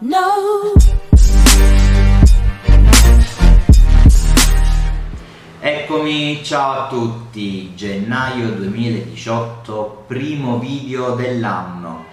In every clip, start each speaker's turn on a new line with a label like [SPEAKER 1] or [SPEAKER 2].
[SPEAKER 1] No.
[SPEAKER 2] Eccomi, ciao a tutti, gennaio 2018, primo video dell'anno.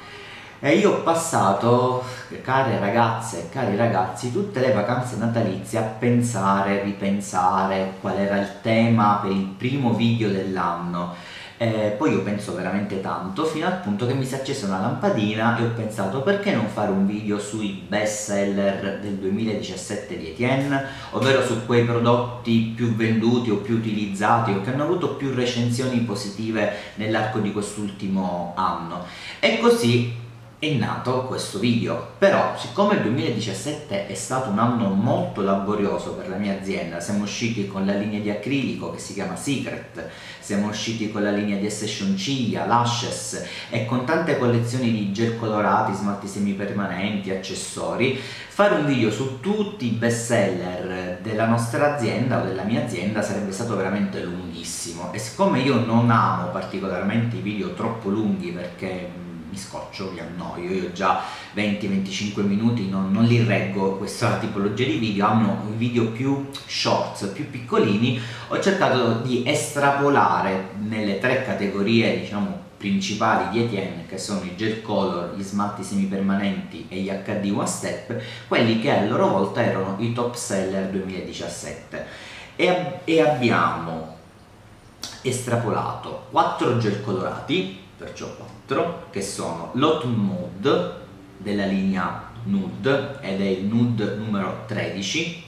[SPEAKER 2] E io ho passato, care ragazze e cari ragazzi, tutte le vacanze natalizie a pensare, ripensare qual era il tema per il primo video dell'anno eh, poi io penso veramente tanto, fino al punto che mi si è accesa una lampadina e ho pensato perché non fare un video sui best seller del 2017 di Etienne, ovvero su quei prodotti più venduti o più utilizzati o che hanno avuto più recensioni positive nell'arco di quest'ultimo anno. E così è nato questo video. Però siccome il 2017 è stato un anno molto laborioso per la mia azienda siamo usciti con la linea di acrilico che si chiama Secret siamo usciti con la linea di Session Ciglia, Lashes e con tante collezioni di gel colorati, smalti semipermanenti, accessori fare un video su tutti i best seller della nostra azienda o della mia azienda sarebbe stato veramente lunghissimo. E siccome io non amo particolarmente i video troppo lunghi perché mi scoccio, mi annoio, io già 20-25 minuti non, non, li reggo questa tipologia di video, amo video più shorts, più piccolini, ho cercato di estrapolare nelle tre categorie diciamo principali di Etienne che sono i gel color, gli smalti semipermanenti e gli HD One Step, quelli che a loro volta erano i top seller 2017 e, e abbiamo estrapolato 4 gel colorati perciò 4, che sono l'Autumn Mood della linea Nude ed è il Nude numero 13,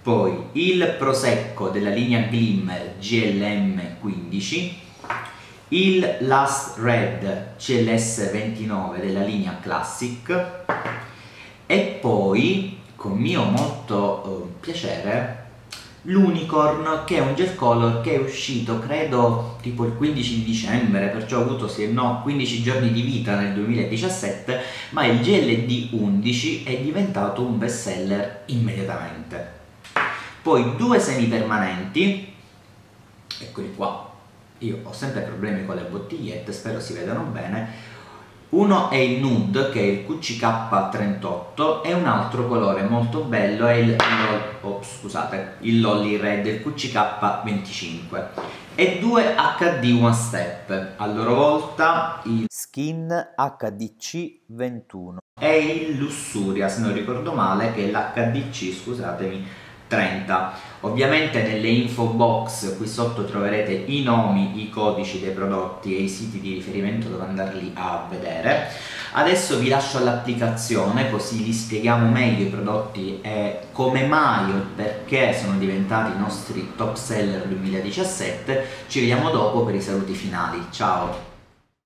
[SPEAKER 2] poi il Prosecco della linea Glimmer GLM 15, il Last Red CLS 29 della linea Classic. E poi con mio molto eh, piacere l'Unicorn che è un gel color che è uscito credo tipo il 15 di dicembre perciò ha avuto sì e no 15 giorni di vita nel 2017 ma il GLD 11 è diventato un best seller immediatamente. Poi due semipermanenti eccoli qua. Io ho sempre problemi con le bottigliette spero si vedano bene uno è il nude che è il QCK38 e un altro colore molto bello è il, oh, scusate, il Lolly Red, il QCK25 e due HD One Step, a loro volta il Skin HDC21 e il Lussuria se non ricordo male che è l'HDC, scusatemi, 30. Ovviamente nelle info box qui sotto troverete i nomi, i codici dei prodotti e i siti di riferimento dove andarli a vedere. Adesso vi lascio all'applicazione così vi spieghiamo meglio i prodotti e come mai o perché sono diventati i nostri top seller 2017. Ci vediamo dopo per i saluti finali. Ciao!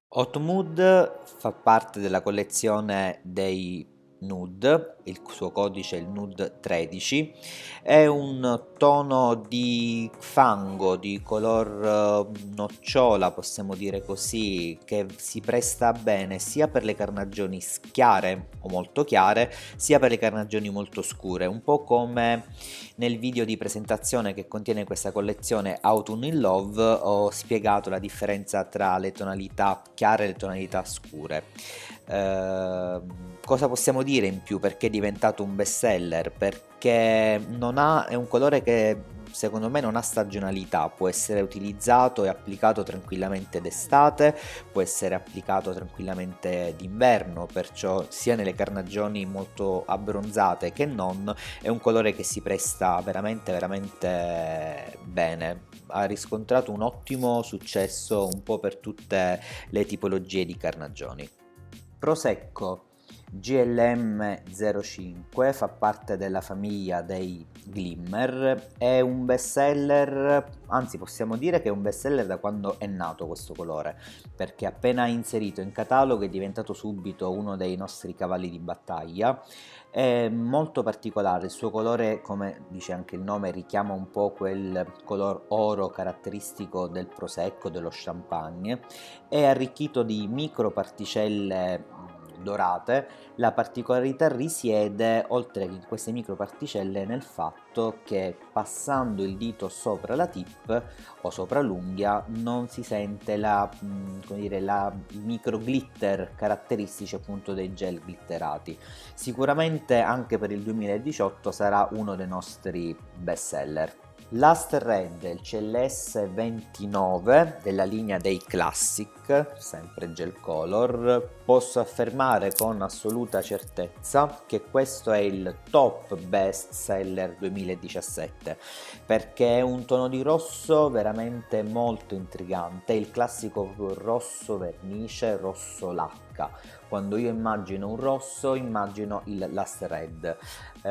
[SPEAKER 3] Hot Mood fa parte della collezione dei nude, il suo codice è il nude 13, è un tono di fango, di color eh, nocciola possiamo dire così, che si presta bene sia per le carnagioni chiare o molto chiare, sia per le carnagioni molto scure, un po' come nel video di presentazione che contiene questa collezione Autumn in Love ho spiegato la differenza tra le tonalità chiare e le tonalità scure. Eh, cosa possiamo dire in più perché è diventato un best seller? Perché ha, è un colore che secondo me non ha stagionalità, può essere utilizzato e applicato tranquillamente d'estate, può essere applicato tranquillamente d'inverno, perciò sia nelle carnagioni molto abbronzate che non, è un colore che si presta veramente veramente bene. Ha riscontrato un ottimo successo un po' per tutte le tipologie di carnagioni. Prosecco GLM05 fa parte della famiglia dei Glimmer, è un best seller, anzi possiamo dire che è un best seller da quando è nato questo colore, perché appena inserito in catalogo è diventato subito uno dei nostri cavalli di battaglia. È molto particolare, il suo colore, come dice anche il nome, richiama un po' quel color oro caratteristico del prosecco, dello champagne, è arricchito di micro particelle
[SPEAKER 2] dorate, la particolarità risiede, oltre che in queste microparticelle, nel fatto che passando il dito sopra la tip o sopra l'unghia non si sente la, mm, dire, la, i micro glitter caratteristici appunto dei gel glitterati. Sicuramente anche per il 2018 sarà uno dei nostri best seller. Last Red, il CLS 29 della linea dei Classic, sempre gel color, posso affermare con assoluta certezza che questo è il top best seller 2017 perché è un tono di rosso veramente molto intrigante, il classico rosso vernice, rosso lacca. Quando io immagino un rosso immagino il Last Red. Eh,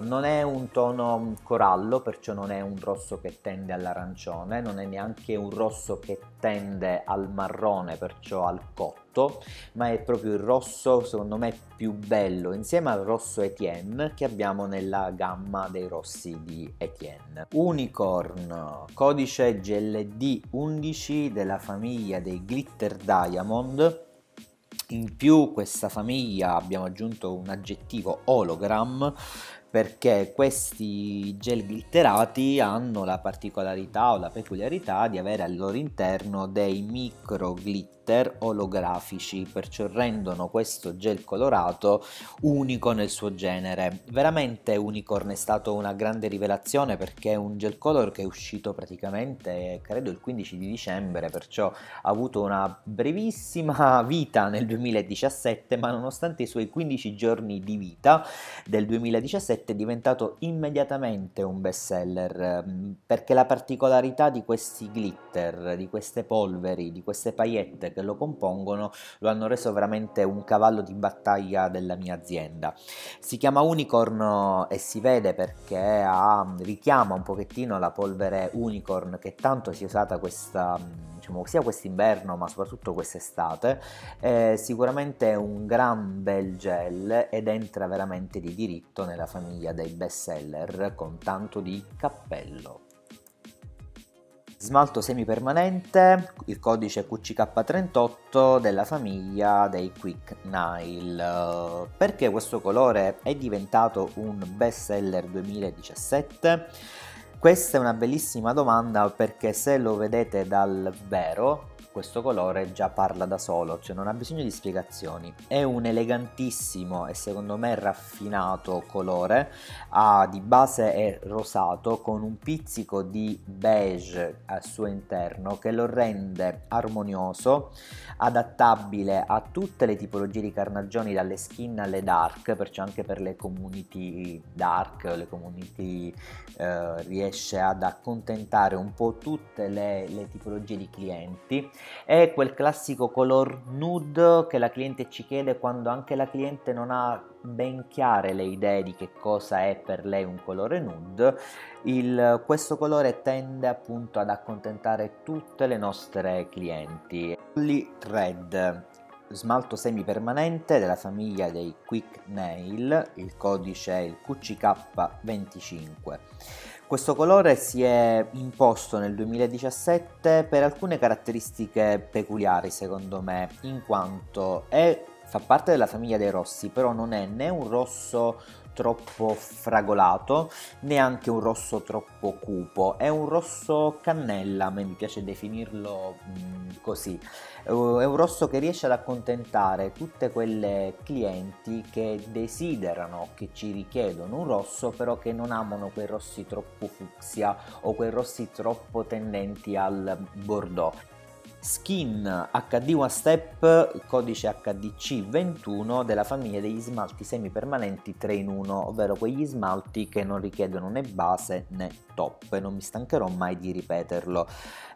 [SPEAKER 2] non è un tono corallo, perciò non è un rosso che tende all'arancione, non è neanche un rosso che tende al marrone, perciò al cotto, ma è proprio il rosso secondo me più bello insieme al rosso Etienne che abbiamo nella gamma dei rossi di Etienne. Unicorn, codice GLD 11 della famiglia dei Glitter Diamond in più questa famiglia abbiamo aggiunto un aggettivo hologram perché questi gel glitterati hanno la particolarità o la peculiarità di avere al loro interno dei micro glitter olografici, perciò rendono questo gel colorato unico nel suo genere. Veramente Unicorn è stato una grande rivelazione perché è un gel color che è uscito praticamente credo il 15 di dicembre, perciò ha avuto una brevissima vita nel 2017, ma nonostante i suoi 15 giorni di vita del 2017 è diventato immediatamente un best seller ehm, perché la particolarità di questi glitter, di queste polveri, di queste paillette che lo compongono lo hanno reso veramente un cavallo di battaglia della mia azienda. Si chiama Unicorn e si vede perché ha, richiama un pochettino la polvere Unicorn che tanto si è usata questa diciamo, sia quest'inverno ma soprattutto quest'estate, è sicuramente un gran bel gel ed entra veramente di diritto nella famiglia dei best seller con tanto di cappello. Smalto semipermanente, il codice QCK38 della famiglia dei Quick Nail. Perché questo colore è diventato un best seller 2017? Questa è una bellissima domanda perché se lo vedete dal vero questo colore già parla da solo, cioè non ha bisogno di spiegazioni. È un elegantissimo e secondo me raffinato colore, ah, di base è rosato con un pizzico di beige al suo interno che lo rende armonioso, adattabile a tutte le tipologie di carnagioni dalle skin alle dark, perciò anche per le community dark, le community eh, riesce ad accontentare un po' tutte le, le tipologie di clienti è quel classico color nude che la cliente ci chiede quando anche la cliente non ha ben chiare le idee di che cosa è per lei un colore nude. Il, questo colore tende appunto ad accontentare tutte le nostre clienti. Only Red smalto semipermanente della famiglia dei Quick Nail, il codice è il QCK25. Questo colore si è imposto nel 2017 per alcune caratteristiche peculiari secondo me, in quanto è, fa parte della famiglia dei rossi, però non è né un rosso troppo fragolato, neanche un rosso troppo cupo, è un rosso cannella, a me mi piace definirlo mm, così, è un rosso che riesce ad accontentare tutte quelle clienti che desiderano, che ci richiedono un rosso, però che non amano quei rossi troppo fucsia o quei rossi troppo tendenti al bordeaux. Skin HD One Step, codice HDC21 della famiglia degli smalti semipermanenti 3 in 1, ovvero quegli smalti che non richiedono né base né top, non mi stancherò mai di ripeterlo.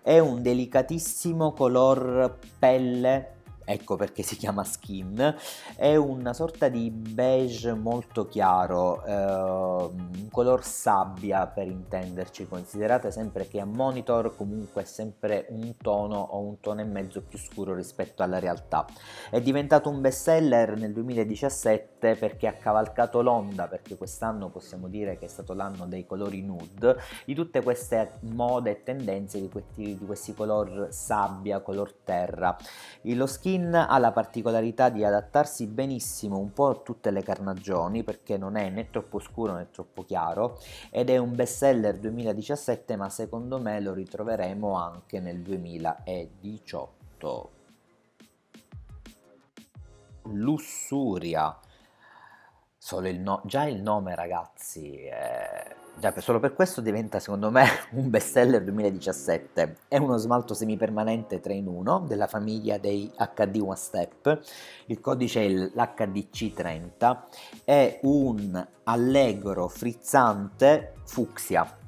[SPEAKER 2] È un delicatissimo color pelle ecco perché si chiama skin, è una sorta di beige molto chiaro, eh, un color sabbia per intenderci, considerate sempre che a monitor comunque è sempre un tono o un tono e mezzo più scuro rispetto alla realtà. È diventato un best seller nel 2017 perché ha cavalcato l'onda, perché quest'anno possiamo dire che è stato l'anno dei colori nude, di tutte queste mode e tendenze di questi, di questi color sabbia, color terra. Lo skin skin ha la particolarità di adattarsi benissimo un po' a tutte le carnagioni perché non è né troppo scuro né troppo chiaro ed è un best seller 2017 ma secondo me lo ritroveremo anche nel 2018. Lussuria. Il no- già il nome ragazzi, è... già solo per questo diventa secondo me un best seller 2017. È uno smalto semipermanente 3 in 1 della famiglia dei HD One Step, il codice è l'HDC30, è un allegro frizzante fucsia.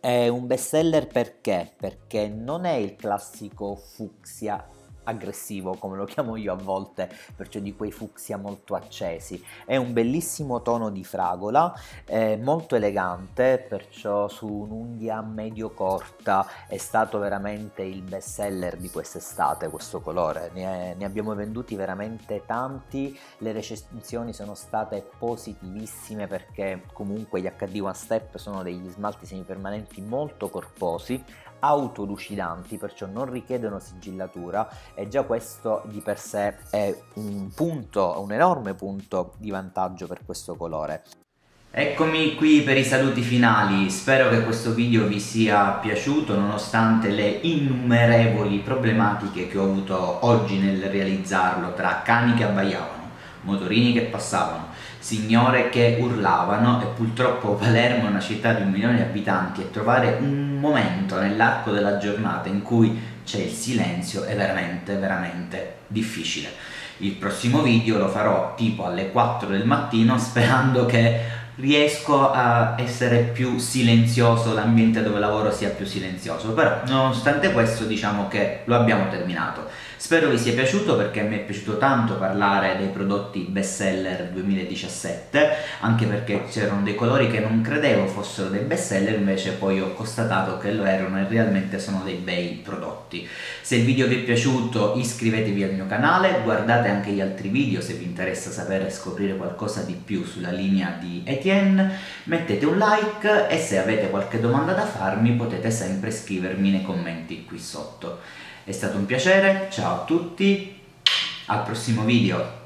[SPEAKER 2] È un best seller perché? Perché non è il classico fucsia aggressivo come lo chiamo io a volte, perciò di quei fucsia molto accesi. È un bellissimo tono di fragola, è molto elegante, perciò su un'unghia medio corta è stato veramente il best seller di quest'estate questo colore. Ne, è, ne abbiamo venduti veramente tanti, le recensioni sono state positivissime perché comunque gli HD One Step sono degli smalti semipermanenti molto corposi autolucidanti, perciò non richiedono sigillatura e già questo di per sé è un punto, un enorme punto di vantaggio per questo colore.
[SPEAKER 4] Eccomi qui per i saluti finali, spero che questo video vi sia piaciuto nonostante le innumerevoli problematiche che ho avuto oggi nel realizzarlo tra cani che abbaiavano, motorini che passavano, signore che urlavano e purtroppo Palermo è una città di un milione di abitanti e trovare un momento nell'arco della giornata in cui c'è il silenzio è veramente veramente difficile. Il prossimo video lo farò tipo alle 4 del mattino sperando che riesco a essere più silenzioso, l'ambiente dove lavoro sia più silenzioso, però nonostante questo diciamo che lo abbiamo terminato. Spero vi sia piaciuto perché mi è piaciuto tanto parlare dei prodotti best seller 2017, anche perché c'erano dei colori che non credevo fossero dei best seller, invece poi ho constatato che lo erano e realmente sono dei bei prodotti. Se il video vi è piaciuto iscrivetevi al mio canale, guardate anche gli altri video se vi interessa sapere e scoprire qualcosa di più sulla linea di Etienne, mettete un like e se avete qualche domanda da farmi potete sempre scrivermi nei commenti qui sotto. È stato un piacere, ciao a tutti, al prossimo video.